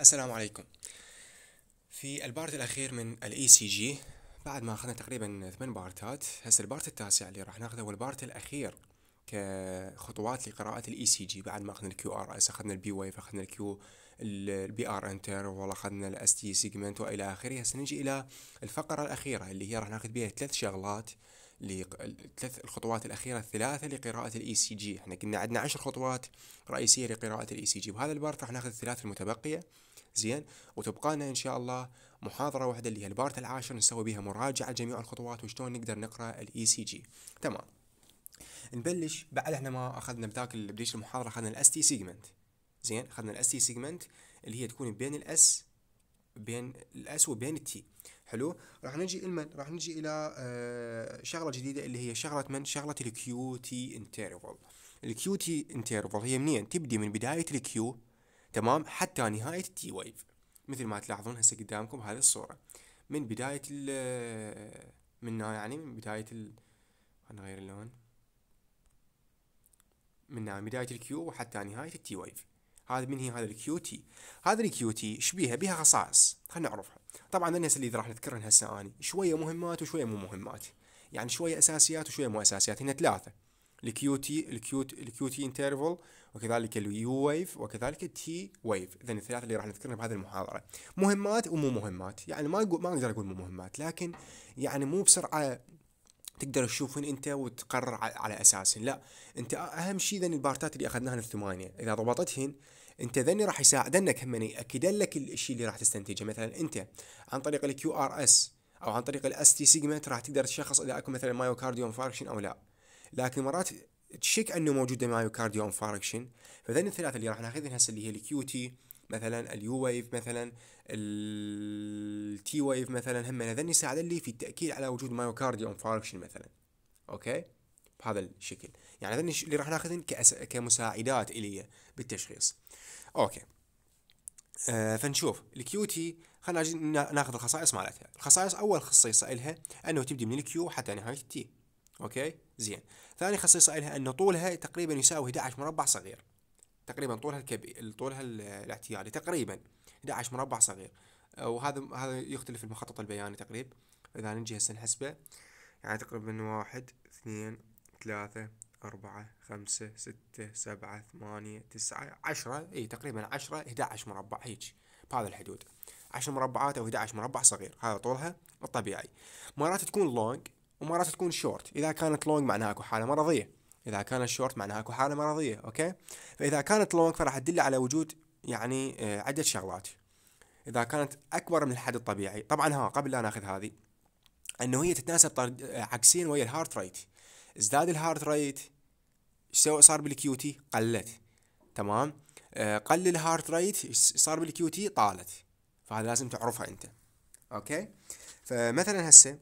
السلام عليكم. في ال part الأخير من ال ECG بعد ما أخذنا تقريبا ثمان بارتات هسه ال part التاسع اللي راح ناخذه هو ال part الأخير كخطوات لقراءة ال ECG بعد ما أخذنا ال QRS أخذنا ال P wave أخذنا ال Q ال PR interval أخذنا ال ST segment وإلى آخره. هسه نجي إلى الفقرة الأخيرة اللي هي راح ناخذ بها ثلاث شغلات لثلاث الخطوات الأخيرة الثلاثة لقراءة ال ECG إحنا قلنا عندنا عشر خطوات رئيسية لقراءة ال ECG وهذا ال part راح ناخذ الثلاث المتبقية. زين؟ وتبقى لنا إن شاء الله محاضرة واحدة اللي هي ال part العاشر نسوي بها مراجعة جميع الخطوات وشلون نقدر نقرأ ال ECG تمام. نبلش. بعد إحنا ما أخذنا بذاك بديش المحاضرة أخذنا ال ST segment زين؟ أخذنا ال ST segment اللي هي تكون بين ال S بين ال S وبين ال T حلو؟ راح نجي لمن راح نجي إلى آه شغلة جديدة اللي هي شغلة من؟ شغلة ال QT interval ال QT interval هي منين؟ تبدي من بداية ال Q تمام؟ حتى نهاية ال T wave. مثل ما تلاحظون هسه قدامكم بهذه الصورة. من بداية ال من يعني من بداية ال نغير اللون. من بداية ال Q وحتى نهاية ال T wave. هذا من هي هذا ال QT هذا ال QT إيش بيها بيها خصائص خلينا نعرفها. طبعا الناس اللي راح نذكرها هسه اني شوية مهمات وشوية مو مهمات. يعني شوية أساسيات وشوية مو أساسيات. هنا ثلاثة. ال QT ال Q ال QT interval وكذلك ال U wave وكذلك ال T wave اذا الثلاثة اللي راح نذكرها بهذه المحاضرة. مهمات ومو مهمات. يعني ما ما أقدر أقول مو مهمات لكن يعني مو بسرعة تقدر تشوفن أنت وتقرر على أساس. لا أنت أهم شيء ذن ال part ات اللي أخذناها الثمانية. إذا ضبطتهن أنت ذني راح يساعدنك هم ياكد لك الشيء اللي راح تستنتجه. مثلا أنت عن طريق ال QRS أو عن طريق ال ST segment راح تقدر تشخص اذا اكو مثلا myocardial infarction أو لا. لكن مرات تشك أنه موجوده myocardial infarction فذن الثلاثة اللي راح ناخذهم هسه اللي هي ال QT مثلا ال U wave مثلا ال T wave مثلا هم هذن يساعد لي في التأكيد على وجود myocardial infarction مثلا. okay؟ بهذا الشكل. يعني هذن اللي راح ناخذهم كأس... كمساعدات إلي بالتشخيص. okay. آه فنشوف. ال QT خلينا ناخذ الخصائص مالتها. الخصائص أول خصيصة لها أنه تبدي من ال Q حتى نهاية ال T. okay؟ زين. ثاني خصيصة لها أن طولها تقريبا يساوي 11 مربع صغير. تقريبا طولها الكبير طولها الاعتيادي تقريبا 11 مربع صغير. وهذا هذا يختلف المخطط البياني تقريبا. إذا نجي هسه نحسبه يعني تقريبا واحد اثنين ثلاثة أربعة خمسة ستة سبعة ثمانية تسعة عشرة. إي تقريبا عشرة 11 مربع هيك بهذا الحدود. عشر مربعات أو 11 مربع صغير. هذا طولها الطبيعي. مرات تكون long ومرات تكون شورت إذا كانت long معناها أكو حالة مرضية. إذا كانت شورت معناها أكو حالة مرضية okay؟ فإذا كانت long فراح تدل على وجود يعني آه، عدة شغلات. إذا كانت أكبر من الحد الطبيعي طبعا ها قبل لا ناخذ هذه إنه هي تتناسب آه، عكسيا ويا ال heart rate ازداد الهارت ريت إيش صار بال QT قلت. تمام؟ آه، قل ال heart rate صار بال QT طالت. فهذا لازم تعرفها أنت. okay؟ فمثلا هسه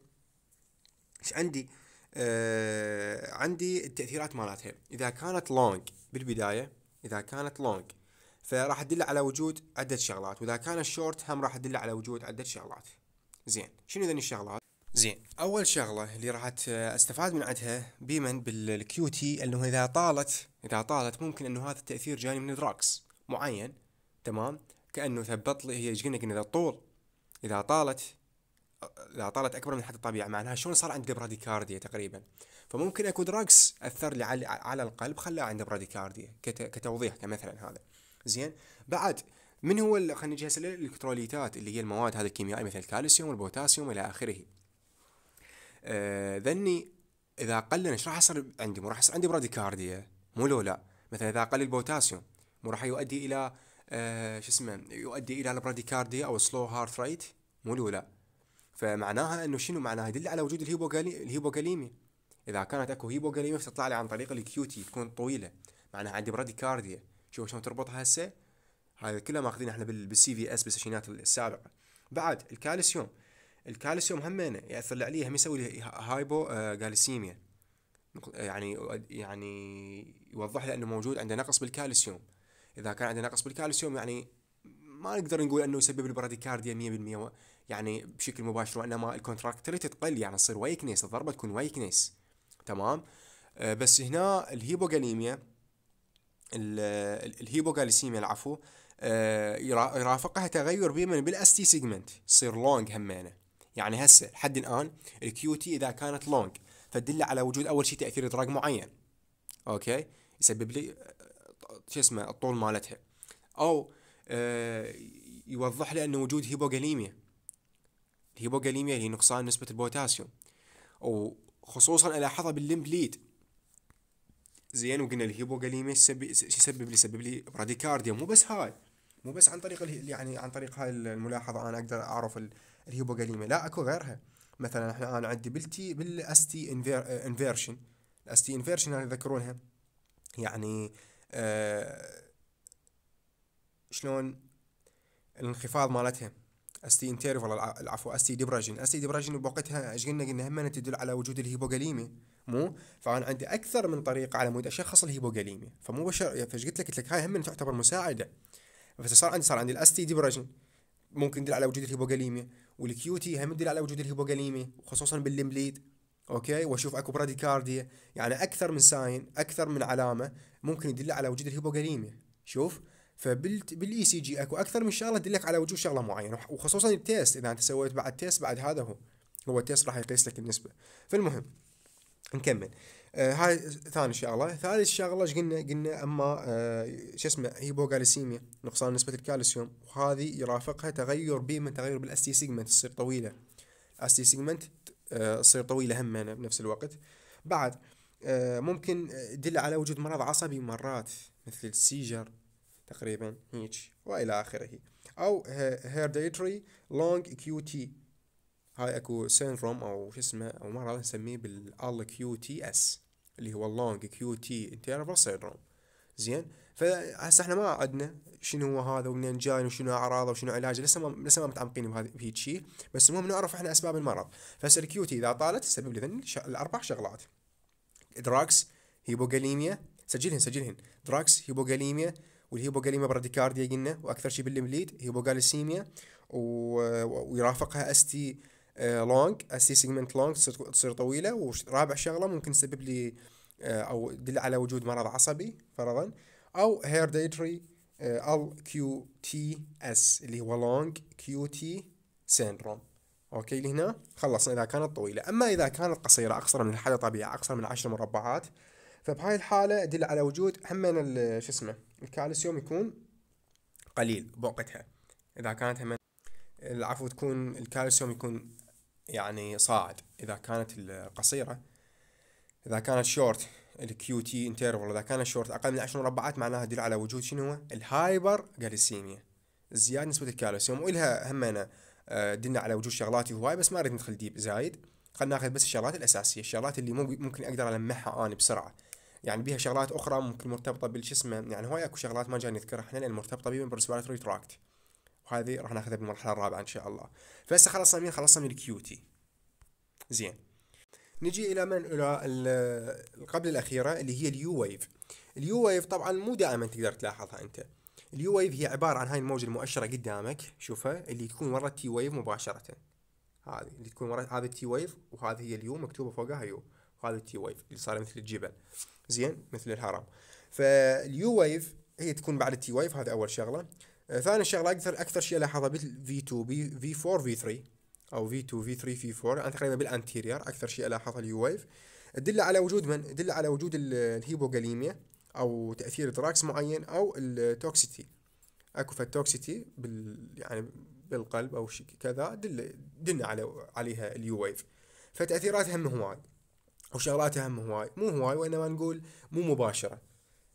إيش عندي؟ آه عندي التأثيرات مالتها. إذا كانت long بالبداية إذا كانت long فراح تدل على وجود عدة شغلات وإذا كانت شورت هم راح تدل على وجود عدة شغلات. زين. شنو ذني الشغلات؟ زين. أول شغلة اللي راح أستفاد من عندها بيمن بال QT أنه إذا طالت إذا طالت ممكن أنه هذا التأثير جاني من drugs معين تمام؟ كأنه ثبط لي هي إيش قلنا؟ قلنا إذا طول إذا طالت إذا طالت أكبر من الحد الطبيعي معناها شلون صار عندي bradycardia تقريبا؟ فممكن أكو drugs أثر لي على القلب خلاه عنده bradycardia كتوضيح كمثلا هذا. زين؟ بعد من هو خلينا نجي هسه ال electrolyte ات اللي هي المواد هذه الكيميائية مثل الكالسيوم والبوتاسيوم إلى آخره. آه ذني إذا قل إيش راح يصير عندي؟ مو راح يصير عندي bradycardia؟ مو لو لا. مثلا إذا قل البوتاسيوم مو راح يؤدي إلى آه شو اسمه يؤدي إلى ال bradycardia أو slow heart rate مو لو لا. فمعناها إنه شنو؟ معناها يدل على وجود ال hypokalemia. إذا كانت أكو hypokalemia فتطلع لي عن طريق ال QT تكون طويلة. معناها عندي bradycardia. شوف شلون تربطها هسه؟ هذا كله ماخذين إحنا بال CVS بال session ات السابقة. بعد الكالسيوم. الكالسيوم همينه يأثر لي عليه هم يسوي لي hypocalcemia يعني يعني يوضح لي إنه موجود عنده نقص بالكالسيوم. إذا كان عنده نقص بالكالسيوم يعني ما نقدر نقول إنه يسبب ال bradycardia 100% يعني بشكل مباشر وإنما ال contractility تقل يعني تصير weakness الضربة تكون weakness تمام؟ آه بس هنا ال hypokalemia ال hypocalcemia العفو آه، يرافقها تغير بمن بال ST segment تصير long همينة. يعني هسه لحد الآن ال QT إذا كانت long فتدل على وجود أول شيء تأثير drug معين. okay؟ يسبب لي آه، شو اسمه الطول مالتها. أو يوضح لي انه وجود hypokalemia ال hypokalemia هي نقصان نسبة البوتاسيوم. وخصوصا الاحظها بال limb lead. زين وقلنا ال hypokalemia يسبب لي؟ يسبب لي bradycardia. مو بس هاي. مو بس عن طريق يعني عن طريق هاي الملاحظة أنا أقدر أعرف ال hypokalemia. لا أكو غيرها. مثلا إحنا أنا عندي بال T بال ST inversion. ال ST inversion هذه تذكرونها؟ يعني آه شلون الانخفاض مالتها؟ ST interval العفو ST depression ST depression بوقتها إيش قلنا قلنا هم تدل على وجود ال hypokalemia. مو؟ فأنا عندي أكثر من طريقة على مود أشخص ال hypokalemia. فمو بشر فإيش قلت لك؟ قلت لك هاي هم تعتبر مساعدة. فصار عندي صار عندي ال ST depression ممكن يدل على وجود ال hypokalemia. وال QT هم يدل على وجود ال hypokalemia خصوصا بال limb lead okay؟ وأشوف أكو bradycardia. يعني أكثر من sign أكثر من علامة ممكن يدل على وجود ال hypokalemia. شوف؟ فبال ECG أكو أكثر من شغلة تدلك على وجود شغلة معينة وخصوصا ال test. إذا أنت سويت بعد test بعد هذا هو هو ال test راح يقيس لك النسبة. فالمهم نكمل. آه هاي ثاني شغلة. ثالث شغلة إيش قلنا؟ قلنا أما آه شو اسمه hypocalcemia نقصان نسبة الكالسيوم. وهذه يرافقها تغير بيمن تغير بال ST segment تصير طويلة. ال ST segment آه تصير طويلة هم بنفس الوقت. بعد آه ممكن يدل على وجود مرض عصبي مرات مثل ال seizure تقريبا هيك وإلى آخره. أو hereditary long QT هاي أكو syndrome أو شو اسمه أو مرض نسميه بال LQTS اللي هو ال long QT interval syndrome زين؟ فهسه إحنا ما عندنا شنو هو هذا ومنين جاي وشنو أعراضه وشنو علاجه لسه ما لسه ما متعمقين بهذا شيء بس المهم نعرف إحنا أسباب المرض. فهسه ال QT إذا طالت تسبب لي الاربع شغلات. drugs hypokalemia سجلهن سجلهن. drugs hypokalemia وال hypokalemia bradycardia قلنا وأكثر شيء بالمليد hypocalcemia ويرافقها ST long ST segment long تصير طويلة ورابع شغلة ممكن تسبب لي آه، أو تدل على وجود مرض عصبي فرضا أو hereditary LQTS اللي هو long QT syndrome okay لهنا خلصنا إذا كانت طويلة. أما إذا كانت قصيرة أقصر من الحالة الطبيعيه أقصر من 10 مربعات فبهاي الحالة يدل على وجود همين شو اسمه الكالسيوم يكون قليل بوقتها. إذا كانت هم العفو تكون الكالسيوم يكون يعني صاعد. إذا كانت القصيرة إذا كانت شورت ال QT interval إذا كانت شورت أقل من 10 مربعات معناها يدل على وجود شنو هو؟ ال hypercalcemia زيادة نسبة الكالسيوم. وإلها همنا آه، دلنا على وجود شغلات هواي بس ما نريد ندخل deep زايد. خلينا ناخذ بس الشغلات الأساسية الشغلات اللي ممكن أقدر ألمحها أنا بسرعة. يعني بيها شغلات أخرى ممكن مرتبطة بالش اسمه يعني هواي أكو شغلات ما جاني أذكرها. إحنا لأن مرتبطة بال respiratory tract وهذه راح ناخذها بالمرحلة الرابعة إن شاء الله. فهسه خلصنا من خلصنا من ال QT زين. نجي إلى من؟ إلى القبل الأخيرة اللي هي ال U wave. ال U wave طبعا مو دائما تقدر تلاحظها أنت. اليو ويف هي عبارة عن هاي الموجة المؤشرة قدامك شوفها اللي تكون ورا ال T wave مباشرة. هذه اللي تكون ورا هذه ال T wave وهذه هي ال U مكتوبة فوقها U. وهذه ال T wave اللي صار مثل الجبل. زين؟ مثل الهرم. فال U wave هي تكون بعد ال T wave هذا أول شغلة. آه ثاني شغلة أكثر أكثر شيء الاحظها بال V 2 ب V 4 V 3 أو V 2 V 3 V 4 يعني تقريبا بال anterior أكثر شيء الاحظها ال U wave تدل على وجود من تدل على وجود ال hypokalemia أو تأثير drugs معين أو ال toxicity أكو فال toxicity بال يعني بالقلب أو شيء كذا دل دلنا على عليها ال U wave فتاثيراتها هم هواي وشغلات أهم هواي. مو هواي وإنما نقول مو مباشرة.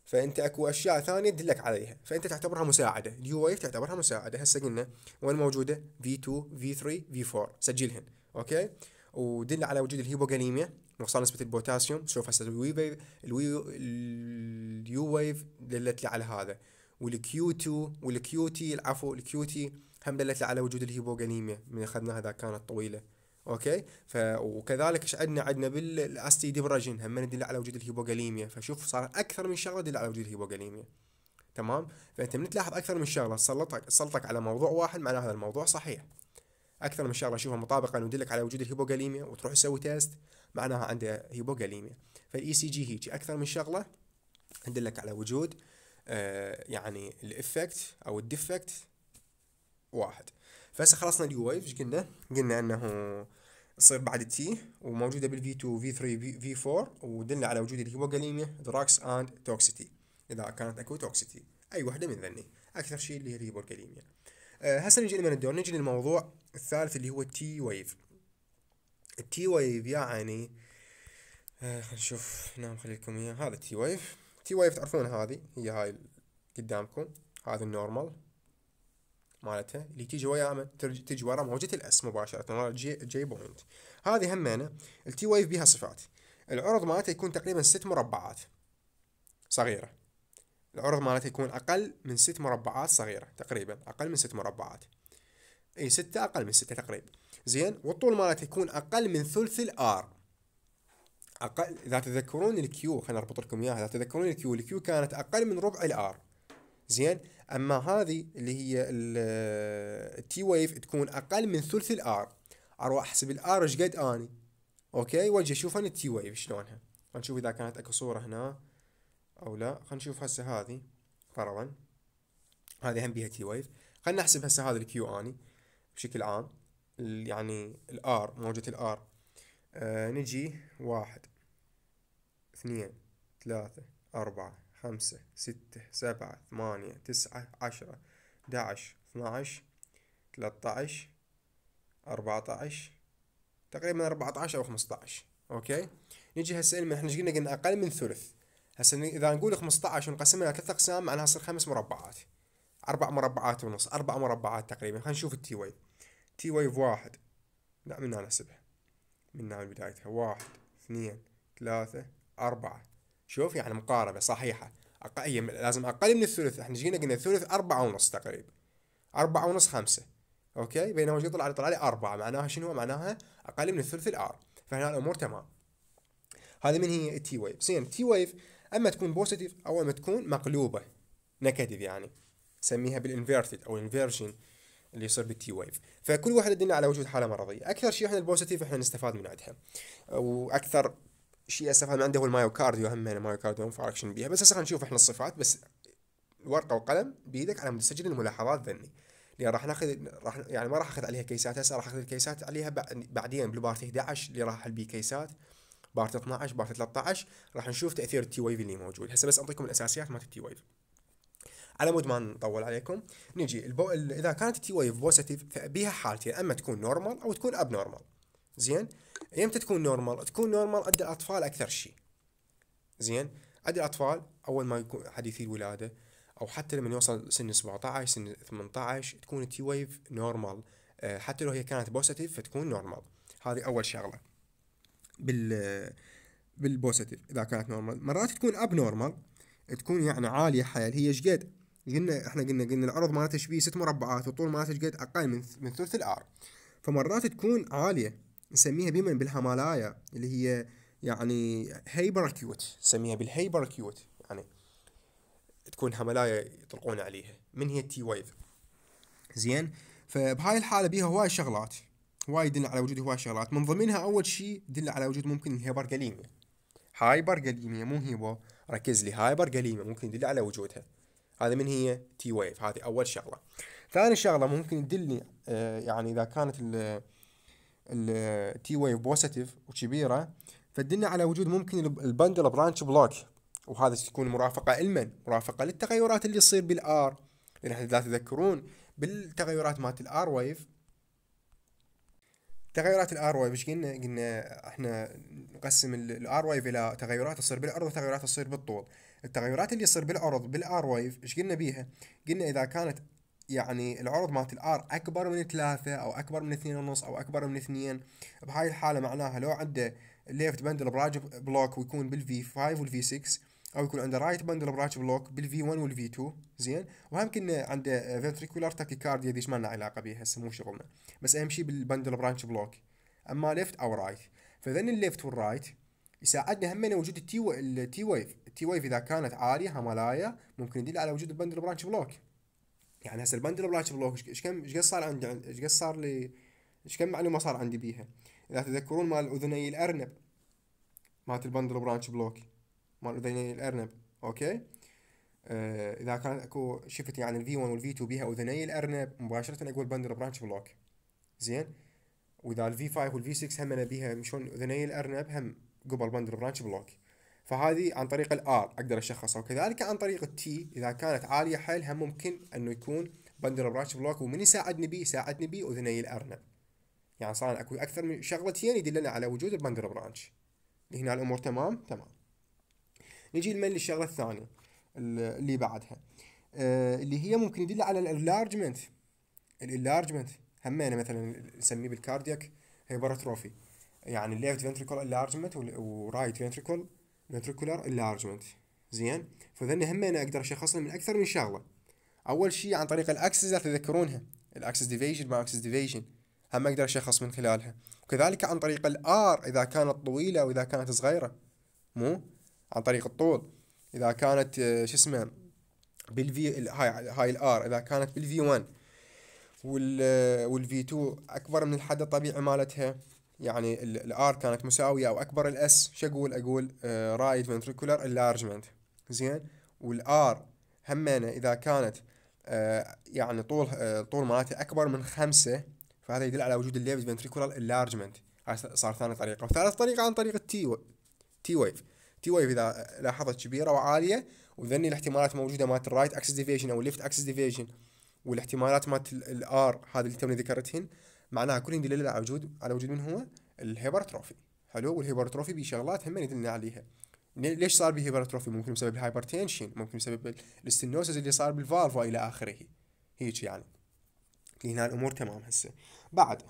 فأنت أكو أشياء ثانية تدلك عليها. فأنت تعتبرها مساعدة. ال U wave تعتبرها مساعدة. هسه قلنا وين موجودة؟ V 2 V 3 V 4 سجلهن. okay؟ ودل على وجود ال hypokalemia نقصان نسبة البوتاسيوم شوف هسه ال U wave ال U wave دلت لي على هذا. وال Q 2 وال QT العفو ال QT هم دلت لي على وجود ال hypokalemia من أخذناها إذا كانت طويلة. okay؟ ف وكذلك إيش عندنا عندنا بال ST depression هم يدل على وجود ال hypokalemia فشوف صار أكثر من شغلة تدل على وجود ال hypokalemia تمام؟ فأنت من تلاحظ أكثر من شغلة سلطك سلطك على موضوع واحد معناه هذا الموضوع صحيح. أكثر من شغلة اشوفها مطابقه يدلك على وجود ال hypokalemia وتروح تسوي test معناها عنده hypokalemia فال ECG هيجي. أكثر من شغلة تدلك على وجود آه يعني ال effect أو ال defect واحد. فهسه خلصنا ال U wave إيش قلنا؟ قلنا أنه تصير بعد ال T وموجودة بال V 2 V 3 V 4 ودلنا على وجود ال hypokalemia drugs and toxicity إذا كانت أكو toxicity أي وحدة من ذني. أكثر شيء اللي هي ال hypokalemia أه هسه نجي لمن الدور. نجي للموضوع الثالث اللي هو ال T wave ال T wave يعني آه خلينا نشوف. هنا خلي لكم إياه. هذا ال T wave T wave تعرفون هذه؟ هي هاي قدامكم. هذا ال normal مالتها اللي تيجي ويا تيجي ورا موجة ال S مباشرة ورا ال J, J point. هذه همينة ال T wave بها صفات. العرض مالتها يكون تقريبا ست مربعات صغيرة. العرض مالتها يكون أقل من ست مربعات صغيرة تقريبا أقل من ست مربعات. أي ستة أقل من ستة تقريبا. زين والطول مالتها يكون أقل من ثلث ال R أقل إذا تذكرون ال Q خلينا نربط لكم إياها إذا تذكرون ال Q ال Q كانت أقل من ربع ال R زين؟ أما هذه اللي هي ال T wave تكون أقل من ثلث ال R أروح أحسب ال R إيش قد أني؟ okay؟ وأجي أشوف أنا ال T wave شلونها. نشوف إذا كانت أكو صورة هنا أو لا. خلينا نشوف هسه هذه فرضا. هذه هم بيها T wave. خلينا نحسب هسه هذا ال Q أني بشكل عام. يعني ال R موجة ال R آه نجي واحد اثنين ثلاثة أربعة. خمسة ستة سبعة ثمانية تسعة عشرة أحداش اثناش ثلاثة أربعة تقريبا أربعة أو خمسة أوكي؟ نجي هسه إيش قلنا؟ قلنا أقل من ثلث. هسه إذا نقول خمسة ونقسمها ثلاث أقسام معناها يصير خمس مربعات. أربع مربعات ونص أربع مربعات تقريبا. خلينا نشوف الـ T wave T wave واحد. لا من هنا نحسبها. من هنا بدايتها. واحد اثنين ثلاثة أربعة. شوف يعني مقاربة صحيحة. أقل لازم أقل من الثلث. إحنا جينا قلنا الثلث أربعة ونص تقريبا. أربعة ونص خمسة. أوكي؟ بينما يطلع لي طلع لي أربعة. معناها شنو؟ معناها أقل من الثلث الـ R. فهنا الأمور تمام. هذه من هي الـ T wave زين الـ T wave أما تكون positive أو أما تكون مقلوبة. negative يعني. نسميها بالـ inverted أو الـ inversion اللي يصير بالـ T wave فكل واحد يدلنا على وجود حالة مرضية. أكثر شيء إحنا الـ positive إحنا نستفاد من عندها. وأكثر شيء استفاد من عنده هو الـ myocardial هم الـ myocardial infarction بيها بس هسه نشوف إحنا الصفات بس ورقة وقلم بإيدك على تسجل الملاحظات ذني. اللي راح ناخذ راح يعني ما راح أخذ عليها case ات هسه راح أخذ الـ case ات عليها بعدين بالـ part 11 اللي راح البي case ات part 12 part 13 راح نشوف تأثير الـ T wave اللي موجود. هسه بس أعطيكم الأساسيات مالت الـ T wave على مود ما نطول عليكم نجي البو... إذا كانت الـ T wave positive فبيها حالتين أما تكون normal أو تكون abnormal زين؟ إمتى تكون normal تكون normal عند الأطفال أكثر شيء زين؟ عند الأطفال أول ما يكون حديثي الولادة أو حتى لما يوصل سن 17 سن 18 تكون الـ T wave normal حتى لو هي كانت positive فتكون normal هذه أول شغلة. بال بالـ positive إذا كانت normal مرات تكون abnormal تكون يعني عالية حيل. هي إيش قد؟ قلنا إحنا قلنا قلنا العرض مالتها إيش ست مربعات والطول مالتها إيش قد؟ أقل من من ثلث الـ R. فمرات تكون عالية. نسميها بمن بالهمالايا اللي هي يعني hyperacute نسميها بالـ hyperacute يعني تكون هملايا يطلقون عليها من هي الـ T wave زين؟ فبهاي الحالة بيها هواي شغلات هواي يدل على وجود هواي شغلات. من ضمنها أول شيء يدل على وجود ممكن الـ hyperkalemia hyperkalemia مو hypo ركز لي hyperkalemia ممكن يدل على وجودها. هذا من هي T wave هذه أول شغلة. ثاني شغلة ممكن يدلني آه يعني إذا كانت الـ T wave positive وكبيرة فدلنا على وجود ممكن الـ bundle branch block وهذا تكون مرافقة لمن؟ مرافقة للتغيرات اللي تصير بالـ R لأن إحنا لا تذكرون بالتغيرات مالت الـ R wave تغيرات الـ R wave إيش قلنا؟ قلنا إحنا نقسم الـ R wave إلى تغيرات تصير بالعرض وتغيرات تصير بالطول. التغيرات اللي تصير بالعرض بالـ R wave إيش قلنا بيها؟ قلنا إذا كانت يعني العرض مالت الـ R أكبر من ثلاثة أو أكبر من اثنين ونص أو أكبر من اثنين. بهاي الحالة معناها لو عنده left bundle branch block ويكون بالـ V 5 والـ V 6 أو يكون عنده right bundle branch block بالـ V 1 والـ V 2 زين؟ وهم كنا عنده ventricular tachycardia ديش ما لنا علاقة بيها هسه مو شغلنا. بس أهم شيء بالـ bundle branch block أما left أو right فذن الـ left والـ right يساعدنا هم وجود الـ T الـ T wave الـ T wave إذا كانت عالية همالايا ممكن يدل على وجود الـ bundle branch block يعني هسه الـ bundle branch block إيش كم إيش قد صار عندي إيش قد صار لي؟ إيش كم معلومة صار عندي بيها؟ إذا تذكرون مال أذني الأرنب مالت الـ bundle branch block مال أذني الأرنب أوكي؟ آه إذا كان أكو شفت يعني الـ V 1 والـ V 2 بيها أذني الأرنب مباشرة أقول bundle branch block. زين؟ وإذا الـ V 5 والـ V 6 هم بيها مشون أذني الأرنب هم قبل bundle branch block. فهذه عن طريق الـ R أقدر أشخصها. وكذلك عن طريق الـ T إذا كانت عالية حيل هم ممكن إنه يكون bundle branch block ومن يساعدني بيه يساعدني بيه اذني الارنب يعني صار أكو أكثر من شغلتين يدلنا على وجود الـ bundle branch هنا الأمور تمام؟ تمام. نجي لمن للشغلة الثانية اللي بعدها. آه، اللي هي ممكن يدل على الـ enlargement الـ enlargement همينة مثلا نسميه بالـ cardiac hypertrophy يعني الـ left ventricle enlargement و right ventricle ventricular enlargement زين؟ فذني همينه أقدر اشخصهم من أكثر من شغلة. أول شيء عن طريق الـ axis تذكرونها. الـ axis deviation ما axis deviation. هم أقدر اشخص من خلالها. وكذلك عن طريق الـ R إذا كانت طويلة وإذا كانت صغيرة. مو؟ عن طريق الطول. إذا كانت آه، شو اسمه؟ بالـ V هاي هاي الـ R. إذا كانت بالـ V 1 وال والـ V 2 أكبر من الحد الطبيعي مالتها. يعني الـ R كانت مساوية أو أكبر الـ S شو أقول؟ أقول right ventricular enlargement زين؟ والـ R همينة إذا كانت آه يعني طول آه طول مالتها أكبر من خمسة فهذا يدل على وجود الـ left ventricular enlargement صار ثاني طريقة. وثالث طريقة عن طريق الـ T T wave T wave إذا لاحظت كبيرة وعالية وذني الاحتمالات موجودة مالت الـ right axis deviation أو الـ left axis deviation والاحتمالات مالت الـ R هذه اللي توني ذكرتهن. معناها كلهن يدلل على وجود على وجود من هو الـ hypertrophy حلو؟ والـ hypertrophy بشغلات هم يدلنا عليها. ليش صار بـ hypertrophy ممكن بسبب الـ hypertension ممكن بسبب الـ stenosis اللي صار بالـ valve والى آخره. هيك يعني. هنا الأمور تمام هسه. بعد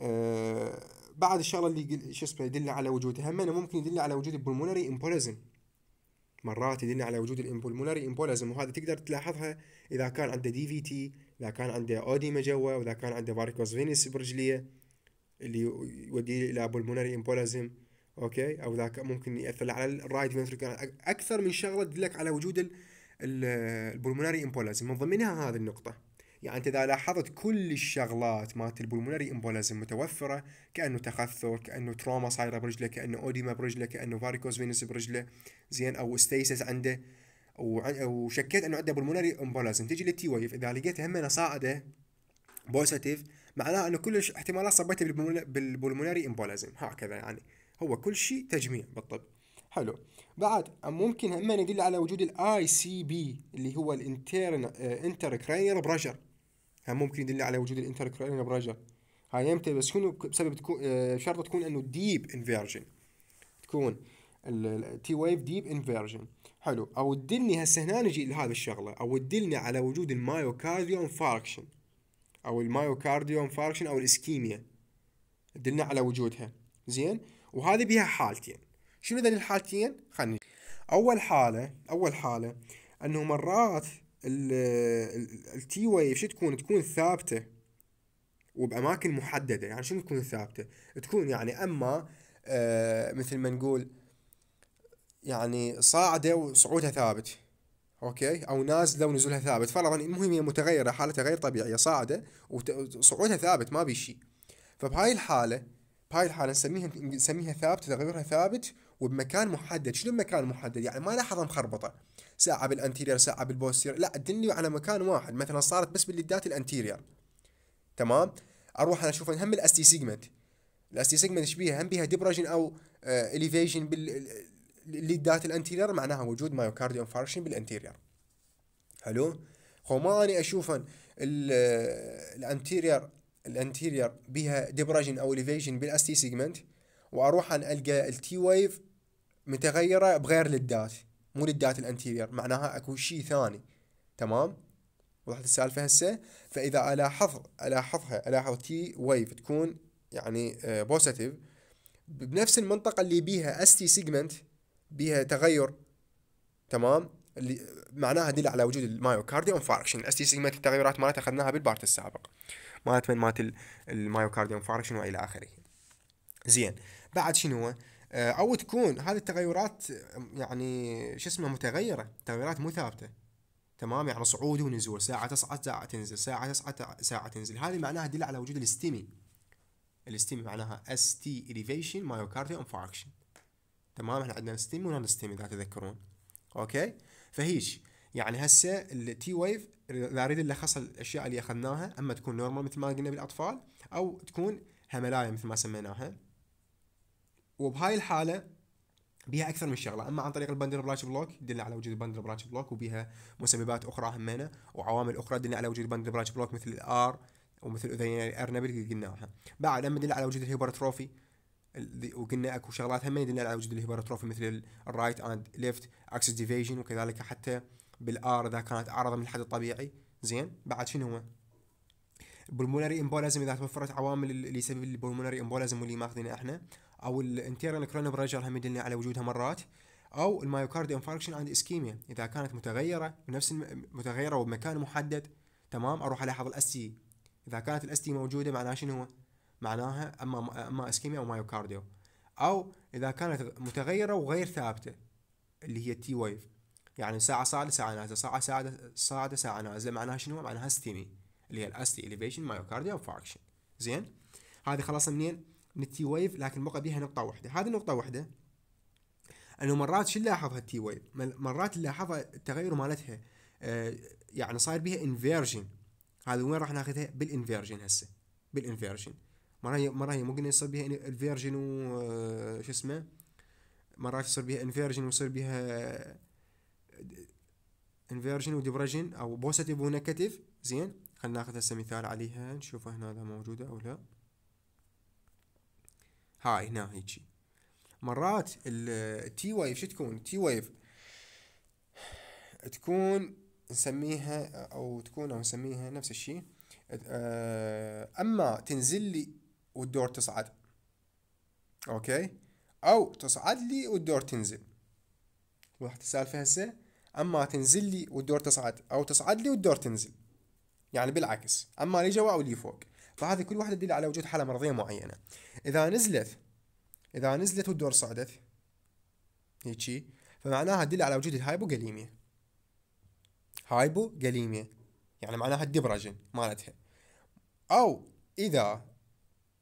آه بعد الشغله اللي شو اسمه يدل على وجودها هم ممكن يدل على وجود ال pulmonary embolism مرات يدل على وجود ال pulmonary embolism وهذا تقدر تلاحظها إذا كان عنده DVT إذا كان عنده edema جوا وإذا كان عنده varicose veins برجليه اللي يودي إلى pulmonary embolism okay؟ أو ذاك ممكن يأثر على ال right ventricle أكثر من شغلة تدلك على وجود ال pulmonary embolism من ضمنها هذه النقطة. يعني أنت إذا لاحظت كل الشغلات مالت ال pulmonary embolism متوفرة كأنه تخثر كأنه trauma صايرة برجله كأنه edema برجله كأنه varicose veins برجله زين؟ أو stasis عنده. وشكيت أنه عنده pulmonary embolism تجي لل T wave اذا لقيت همنا صاعدة positive معناها أنه كل احتمالات صبيتها بال pulmonary embolism هكذا يعني. هو كل شيء تجميع بالطب حلو. بعد ممكن هم يدل على وجود ال ICP اللي هو ال intern intracranial pressure هم ممكن يدل على وجود ال intracranial pressure هاي إمتى بس شنو بسبب تكون آه، شرط تكون أنه deep inversion تكون ال T wave deep inversion حلو. أو تدلني هسه هنا نجي لهذا الشغلة. أو تدلني على وجود ال myocardial infarction. أو ال myocardial infarction أو ال ischemia. تدلنا على وجودها. زين؟ وهذه بها حالتين. شنو ذني الحالتين؟ خلني أول حالة أول حالة أنه مرات ال T wave شو تكون؟ تكون ثابتة. وبأماكن محددة. يعني شنو تكون ثابتة؟ تكون يعني أما آه مثل ما نقول يعني صاعده وصعودها ثابت okay؟ أو نازله ونزولها ثابت. فرضا المهم هي متغيرة حالتها غير طبيعية صاعدة وصعودها ثابت ما بي شيء. فبهاي الحالة بهاي الحالة نسميها نسميها ثابت تغيرها ثابت وبمكان محدد. شنو بمكان محدد؟ يعني ما لحظه مخربطة. ساعة بال anterior ساعة بال posterior لا تدلني على مكان واحد. مثلا صارت بس بال leadات ال anterior. تمام؟ أروح أنا أشوف هم ال ST segment ال ST segment إيش بيها؟ هم بيها depression أو elevation بال leadات ال anterior معناها وجود myocardial infarction بال anterior. حلو؟ خو ما اني أشوف ال anterior ال anterior بيها depression أو elevation بال ST segment وأروح أن ألقى ال T wave متغيرة بغير للدات مو للدات الانتيرير معناها أكو شيء ثاني. تمام؟ وضحت السالفة هسه؟ فإذا الاحظ الاحظها ألاحظ T wave تكون يعني positive آه، بنفس المنطقة اللي بيها ST segment بيها تغير تمام؟ اللي معناها دل على وجود ال myocardial infarction ال ST segment التغيرات مالتها أخذناها بال part السابق. مالت من مالت ال myocardial infarction وإلى آخره. زين. بعد شنو؟ آه، أو تكون هذه التغيرات يعني شو اسمه متغيرة. تغيرات مو ثابتة. تمام؟ يعني صعود ونزول. ساعة تصعد ساعة تنزل. ساعة تصعد ساعة تنزل. هذه معناها تدل على وجود ال STEMI ال STEMI معناها ST elevation myocardial infarction تمام؟ إحنا عندنا STEMI و non-STEMI إذا تذكرون. okay؟ فهيج يعني هسه ال T wave إذا أريد ألخص الأشياء اللي أخذناها أما تكون normal مثل ما قلنا بالأطفال أو تكون هملايه مثل ما سميناها. وبهاي الحالة بها أكثر من شغلة. أما عن طريق ال bundle branch block يدل على وجود ال bundle branch block وبها مسببات أخرى همينة وعوامل أخرى تدل على وجود ال bundle branch block مثل ال R ومثل اذين الارنب اللي قلناها. بعد أما يدل على وجود ال hypertrophy وقلنا أكو شغلات هم يدل على وجود ال hypertrophy مثل ال right and left axis deviation وكذلك حتى بال R إذا كانت أعرض من الحد الطبيعي. زين؟ بعد شنو هو؟ ال pulmonary embolism إذا توفرت عوامل اللي يسبب ال pulmonary embolism واللي ماخذينه إحنا أو ال intracranial pressure هم يدلنا على وجودها مرات أو ال myocardial infarction and ischemia إذا كانت متغيرة بنفس متغيرة وبمكان محدد تمام؟ أروح ألاحظ ال ST إذا كانت ال ST موجودة معناها شنو هو؟ معناها أما أما ischemia أو myocardial أو إذا كانت متغيرة وغير ثابتة اللي هي ال T wave يعني ساعة صاعده ساعة نازلة ساعة صاعده صاعده ساعة نازلة معناها شنو؟ معناها STEMI اللي هي ال ST elevation myocardial infarction زين؟ هذه خلاص منين؟ من ال T wave لكن بقى بيها نقطة واحدة. هذه نقطة واحدة إنه مرات شو نلاحظها ال T wave مرات نلاحظها التغير مالتها آه يعني صاير بيها inversion هذا وين راح ناخذها؟ بال inversion هسه. بال inversion مره هي مره هي ممكن يصير بها inversion و شو اسمه مرات يصير بها inversion ويصير بها inversion و depression أو positive و negative زين خلينا ناخذ هسه مثال عليها نشوف هنا إذا موجودة أو لا. هاي هنا هيجي. مرات ال T wave شو تكون؟ T wave تكون نسميها أو تكون أو نسميها نفس الشيء آه، أما تنزل لي والدور تصعد. okay؟ أو تصعد لي والدور تنزل. وضحت السالفه هسه أما تنزل لي والدور تصعد أو تصعد لي والدور تنزل. يعني بالعكس أما لي جوا أو لي فوق. فهذه كل واحدة تدل على وجود حالة مرضية معينة. إذا نزلت إذا نزلت والدور صعدت هيجي. فمعناها تدل على وجود ال hypokalemia hypokalemia يعني معناها ال depression مالتها. أو إذا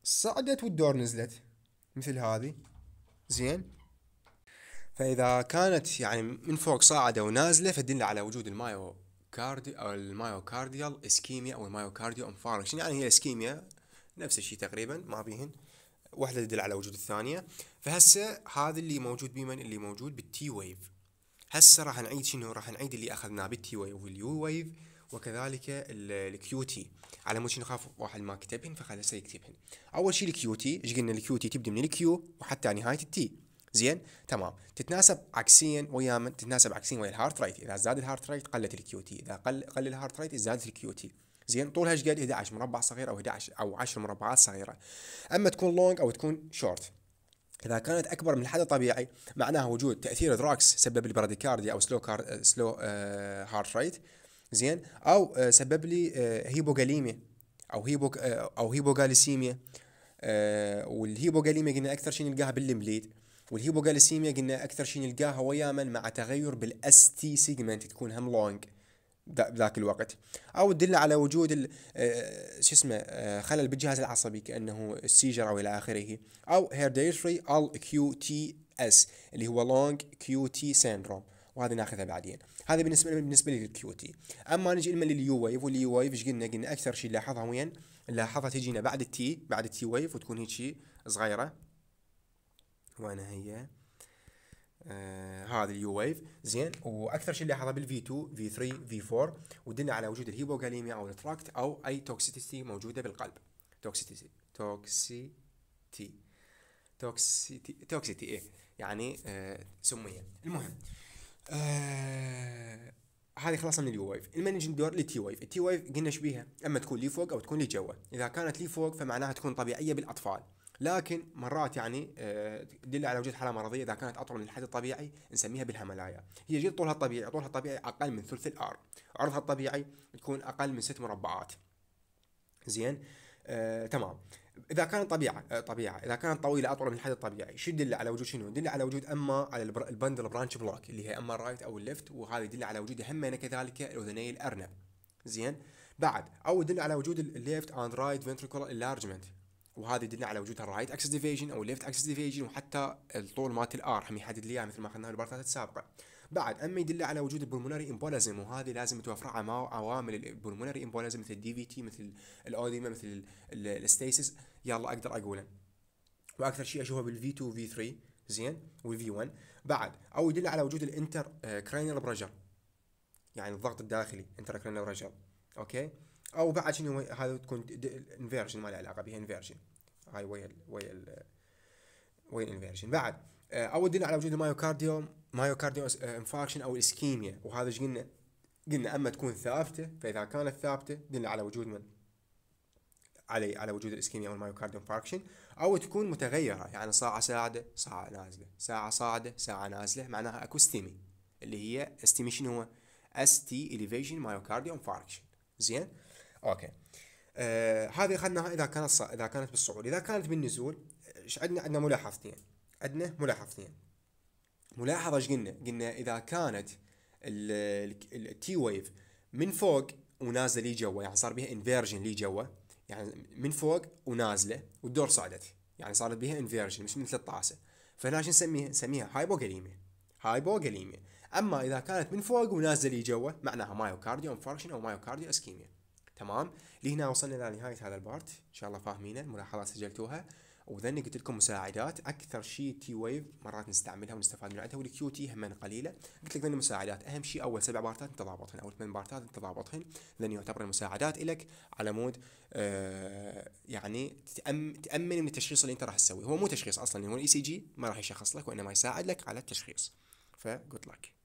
صعدت والدور نزلت. مثل هذه. زين. فإذا كانت يعني من فوق صاعدة ونازلة فدل على وجود ال myo cardi أو ال myocardial ischemia أو ال myocardio infarction. يعني هي ischemia نفس الشيء تقريبا ما بيهن واحدة تدل على وجود الثانية. فهسه هذا اللي موجود بمن؟ اللي موجود بال T wave. هسه راح نعيد شنو؟ راح نعيد اللي أخذناه بال T wave وال U wave. وكذلك ال QT على مود شنو خاف واحد ما كتبهن فخلى هسه يكتبهن. أول شيء ال QT إيش قلنا؟ ال QT تبدأ من ال Q وحتى نهاية ال T. زين؟ تمام. تتناسب عكسيا ويا من تتناسب عكسيا ويا ال heart rate إذا زاد ال heart rate قلت ال QT إذا قل قل ال heart rate زادت ال QT زين؟ طولها إيش قد؟ 11 مربع صغير أو 11 أو 10 مربعات صغيرة. أما تكون long أو تكون شورت إذا كانت أكبر من الحد الطبيعي معناها وجود تأثير drugs سبب لي bradycardia أو slow car slow آه heart rate زين؟ أو آه سبب لي آه hypokalemia أو hypo آه أو hypocalcemia. وال hypokalemia قلنا أكثر شيء نلقاها بالمبليد وال hypocalcemia قلنا أكثر شيء نلقاها ويا من مع تغير بال ST segment تكون هم long بذاك الوقت. أو تدل على وجود شو اسمه خلل بالجهاز العصبي كأنه ال seizure أو إلى آخره. أو hereditary ال QTS اللي هو long QT syndrome وهذا ناخذها بعدين. هذا بالنسبة بالنسبة لل QT أما نجي لل U wave وال U wave إيش قلنا قلنا أكثر شيء نلاحظها وين؟ نلاحظها تجينا بعد ال T بعد ال T wave وتكون هيك شيء صغيرة. وين هي آه هذا ال U wave زين وأكثر شيء نلاحظه بال V 2 V 3 V 4 ودلنا على وجود ال hypokalemia أو ال drug أو أي toxicity موجودة بالقلب. toxicity toxicity. toxicity. toxicity إيه. يعني آه سميه المهم آه هذه خلاص من ال U wave لما نجي لل T wave ال T wave قلنا إيش بيها أما تكون لي فوق أو تكون لي جوا. إذا كانت لي فوق فمعناها تكون طبيعية بالأطفال. لكن مرات يعني آه، تدل على وجود حالة مرضية. إذا كانت أطول من الحد الطبيعي نسميها بالهملايا. هي جد طولها الطبيعي طولها الطبيعي أقل من ثلث ال R. عرضها الطبيعي تكون أقل من ست مربعات. زين؟ آه، تمام. إذا كانت طبيعة آه، طبيعة. إذا كانت طويلة أطول من الحد الطبيعي. شو يدل على وجود شنو؟ يدل على وجود أما على ال bundle branch block اللي هي أما ال right أو ال left وهذا يدل على وجود همين كذلك الاذني الارنب زين؟ بعد أو يدل على وجود ال left and right ventricular enlargement وهذا يدلنا على وجود ال right axis deviation أو ال left axis deviation وحتى الطول مالت ال R هم يحدد لي مثل ما اخذناها بالبارتات السابقة. بعد أما يدل على وجود ال pulmonary embolism وهذه لازم متوفره على عوامل ال pulmonary embolism مثل ال DVT مثل ال edema مثل ال stasis يلا أقدر أقوله. وأكثر شيء أشوفه بال V 2 V 3 زين وال V 1 بعد أو يدل على وجود ال inter cranial pressure يعني الضغط الداخلي inter cranial pressure okay؟ أو بعد شنو هذا تكون inversion ما له علاقة بها inversion هاي ويا ويا ويا ال inversion بعد آه، أو يدل على وجود ال myocardium myocardium infarction أو ال ischemia وهذا إيش قلنا؟ قلنا أما تكون ثابتة فإذا كانت ثابتة دل على وجود من؟ على على وجود ال ischemia أو ال myocardium infarction أو تكون متغيرة يعني ساعه صاعده ساعه نازلة. ساعه صاعده ساعه نازلة معناها أكو STEMI اللي هي STEMI شنو هو ST elevation myocardium infarction زين؟ okay. آه هذه أخذناها إذا كانت. إذا كانت بالصعود. إذا كانت بالنزول إيش عندنا؟ عندنا ملاحظتين. عندنا ملاحظتين. ملاحظة إيش قلنا؟ قلنا إذا كانت ال T wave من فوق ونازلة لي جوا يعني صار بها inversion لي جوا يعني من فوق ونازلة والدور صعدت يعني صارت بها inversion مش مثل الطاسه فهنا شو نسميها؟ نسميها hypokalemia hypokalemia أما إذا كانت من فوق ونازلة لي جوا معناها myocardio infarction أو myocardio ischemia تمام؟ لهنا وصلنا لنهايه هذا البارت إن شاء الله فاهمينه الملاحظات سجلتوها. وذني قلت لكم مساعدات أكثر شيء T wave مرات نستعملها ونستفاد من عندها وال QT هم قليلة. قلت لك ذني مساعدات أهم شيء أول سبع بارتات أنت ضابطهن. أو ثمان بارتات أنت ضابطهن. ذني يعتبر المساعدات لك على مود آه يعني تأمن من التشخيص اللي أنت راح تسويه. هو مو تشخيص أصلا. هو ال ECG ما راح يشخص لك وإنما يساعد لك على التشخيص. ف good luck.